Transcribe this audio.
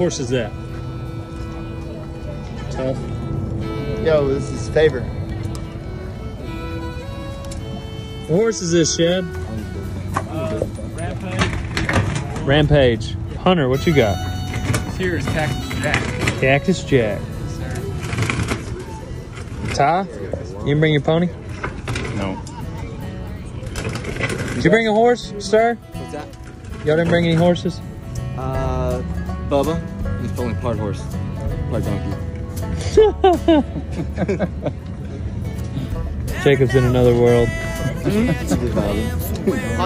horse is that? Tough. Yo, this is favor. What horse is this, Shed? Rampage. Rampage. Hunter, what you got? Here is Cactus Jack. Cactus Jack. Ty, you didn't bring your pony? No. Did you bring a horse, sir? What's that? Y'all didn't bring any horses? Bubba. He's pulling part horse, part donkey. Jacob's in another world. Just Bubba.